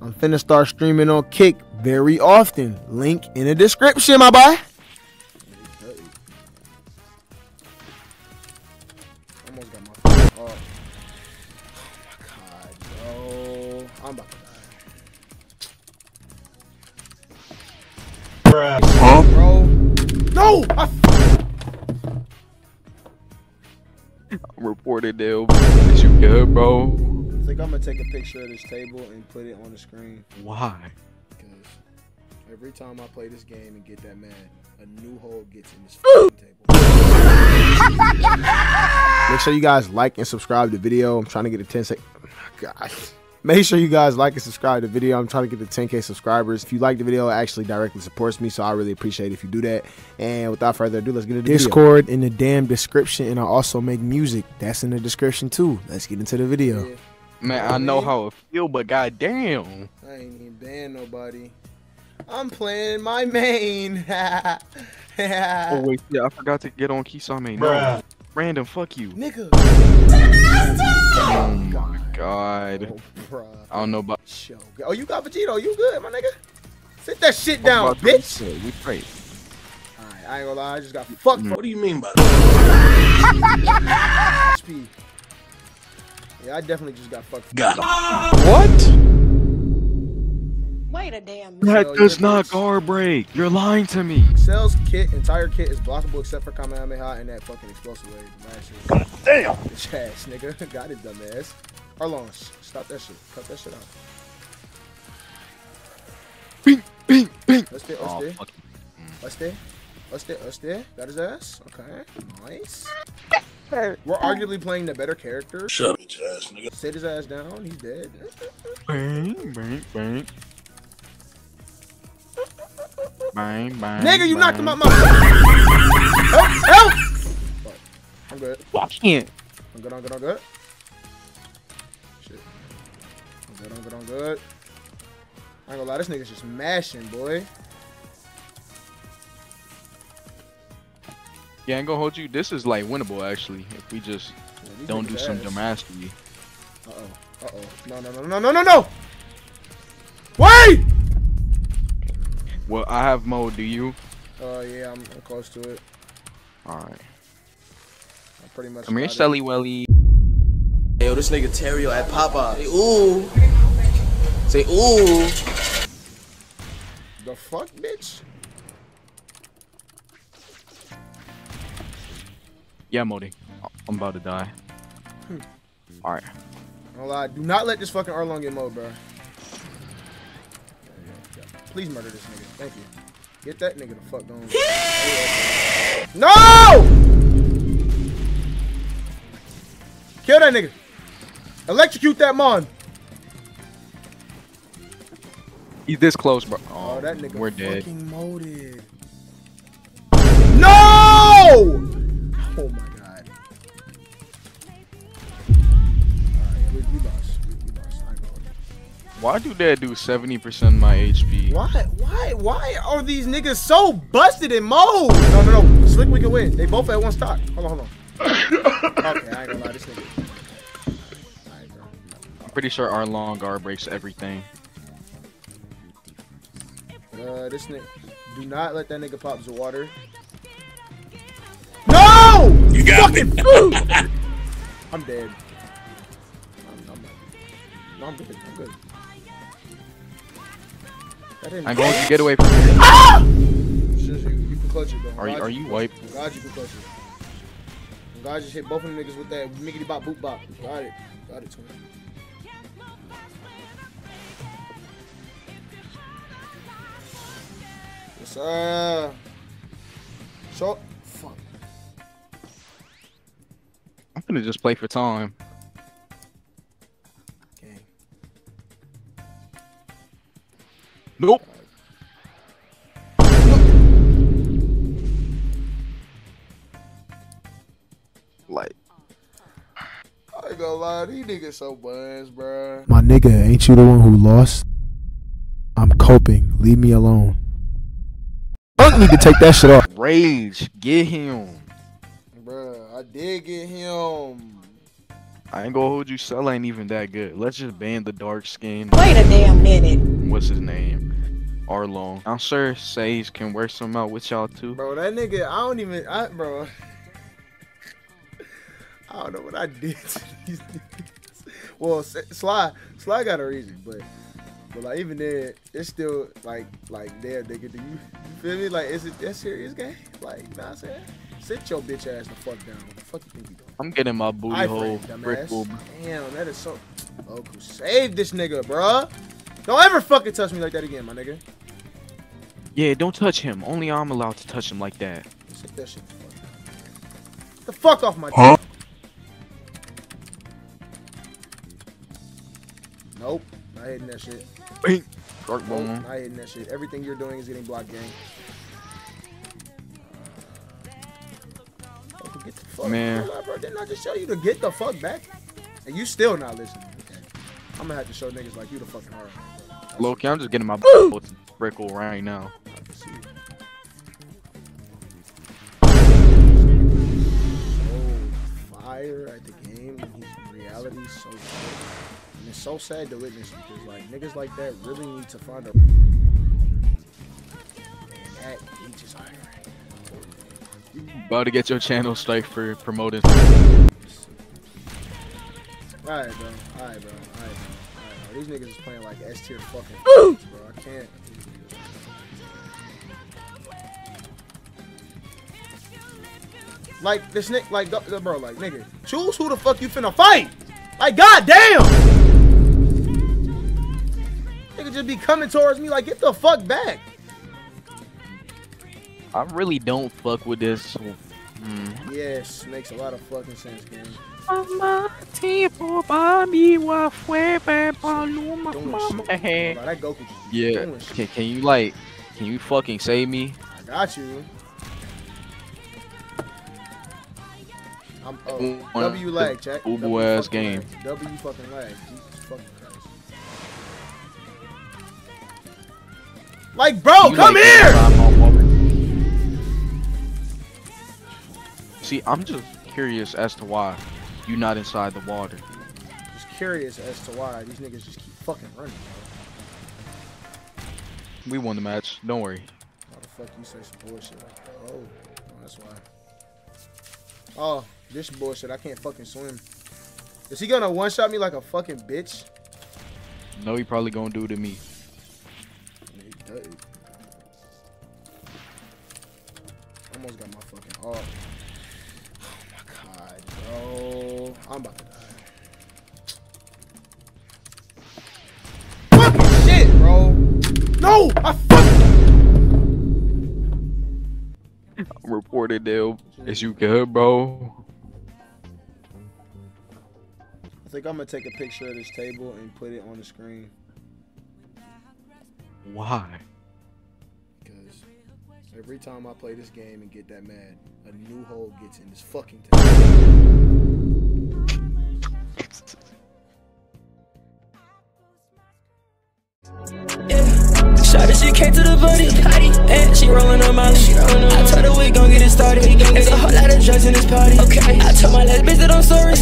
I'm finna start streaming on Kick very often. Link in the description, my boy. Almost got my. Oh. oh my god, bro. I'm about to die. Huh? Bro. No! I Reported Dale. Is you good, bro? Think I'm gonna take a picture of this table and put it on the screen. Why? Because every time I play this game and get that mad, a new hole gets in this fucking table. Make sure you guys like and subscribe to the video. I'm trying to get a 10 sec. God. Make sure you guys like and subscribe to the video. I'm trying to get to 10k subscribers. If you like the video, it actually directly supports me, so I really appreciate it if you do that. And without further ado, let's get into the Discord in the damn description, and I also make music. That's in the description too. Let's get into the video. Man, I know how it feel, but goddamn. I ain't even ban nobody. I'm playing my main. Oh wait, yeah, I forgot to get on Kisame. No. Random, fuck you. Nigga. Oh my god. Oh, bruh. I don't know about. Show. Oh, you got Vegito. You good, my nigga? Sit that shit What down, bitch. Shit, We pray. Alright, I ain't gonna lie. I just got fucked. Mm. What do you mean by that? HP. Yeah, I definitely just got fucked. Got What? Wait a damn minute. That So does you're- not guard break. You're lying to me. Cell's kit, entire kit is blockable except for Kamehameha and that fucking explosive wave. That shit. Damn. Bitch ass, nigga. got his dumb ass. Arlong, sh- stop that shit. Cut that shit out. Bing, bing, bing. Let's stay, let's Oh, stay. Let's stay. Let's stay, let's stay. Got his ass. Okay. Nice. We're arguably playing the better character. Shut up, bitch ass nigga. Sit his ass down. He's dead. Bang, bang, bang. Bang, bang. Nigga, you knocked him out my. help! Help! Fuck. I'm good. I can't. I'm good. I'm good. I'm good. Shit. I'm good. I'm good. I'm good. I ain't gonna lie. This nigga's just mashing, boy. Yeah, I ain't gonna hold you. This is like winnable actually. If we just Yeah, don't do niggas some ass. Demastery. Uh oh. Uh oh. No, no, no, no, no, no, no! Wait! Well, I have mode. Do you? Oh, yeah, I'm, I'm close to it. All right. I pretty much. Come here, got it. Shelly Welly. Yo, this nigga Terrio at Popeye. Say ooh. Say ooh. The fuck, bitch? Yeah, Modi. I'm about to die. Hmm. All right. No lie. Do not let this fucking Arlong get mowed, bro. Please murder this nigga. Thank you. Get that nigga the fuck going. no! Kill that nigga. Electrocute that mon. He's this close, bro. Oh, Oh, that nigga we're dead. fucking molded. No! Oh my god. Why do that do 70% of my HP? Why? Why? Why are these niggas so busted in mode? No, no, no. Slick, we can win. They both at one stock. Hold on, hold on. okay, I ain't gonna lie. This nigga. Alright, bro. I'm pretty sure Arlong guard breaks everything. Uh, this nigga. Do not let that nigga pop the water. No! You got me. I'm dead. I'm, I'm, no, I'm good. I'm good. That I'm going to get away from here. It's just you, you can clutch it, though. Are you, are can you wiped? it. I'm glad you can clutch it. I'm glad you just hit both of them niggas with that miggity bop boop bop. Got it. Got it, twin. Yes, uh. So, fuck. I'm gonna just play for time. Nope. Like, I ain't gonna lie, these niggas so buns, bruh. My nigga, ain't you the one who lost? I'm coping. Leave me alone. Fuck need to take that shit off. rage, get him. Bruh, I did get him. I ain't gonna hold you. Cell ain't even that good. Let's just ban the dark skin. Wait a damn minute. what's his name? Arlong. I'm sure Sage can work some out with y'all too. Bro, that nigga, I don't even, I, bro. I don't know what I did to these niggas. Well, Sly, Sly got a reason, but, but like even then, it's still like, like damn nigga, do you, you feel me? Like, is it that serious game? Like, you know what I'm saying? Sit your bitch ass the fuck down. What the fuck you think you doing? I'm getting my booty I hole brick Damn, that is so. Goku, save this nigga, bruh. Don't ever fucking touch me like that again, my nigga. Yeah, don't touch him. Only I'm allowed to touch him like that. Sit that shit the fuck down. The fuck off my huh? Nope, not hitting that shit. Bing. Dark nope, not hitting that shit. Everything you're doing is getting blocked, gang. Oh, get the fuck Man. Bro, didn't I just show you to get the fuck back? And you still not listening. I'm gonna have to show niggas like you the fucking hard. Loki, I'm just getting my brickle right now. Fire at the game and he's in reality so good. And it's so sad to witness because like niggas like that really need to find a that he just About to get your channel strike for promoting. Alright, bro. Alright, bro. Alright, bro. Alright, bro. These niggas is playing like S tier fucking bro. I can't. Like this nigga, like bro, like nigga, choose who the fuck you finna fight. Like goddamn, nigga just be coming towards me like get the fuck back. I really don't fuck with this. Mm. Yes, makes a lot of fucking sense, game. Yeah, can, can you like, can you fucking save me? I got you. I'm, oh, W lag, chat. Ubu ass game. Lag. W fucking lag. Jesus fucking Christ. Like, bro, you come like here! See, I'm just curious as to why you not inside the water. Just curious as to why these niggas just keep fucking running, bro. We won the match. Don't worry. How the fuck you say some bullshit like that? Oh, that's why. Oh, this bullshit. I can't fucking swim. Is he gonna one-shot me like a fucking bitch? No, he probably gonna do it to me. Almost got my fucking Oh my god, bro. I'm about to die. Fucking shit, bro. No! I fucking... I'm reported there. Is you good, bro? I think I'm gonna take a picture of this table and put it on the screen. Why? Because every time I play this game and get that mad, a new hole gets in this fucking table. Shot she came to the body, and she rolling on Molly. I told her we gon' get it started. There's a whole lot of drugs in this party. Okay. I told my last bitch that I'm sorry.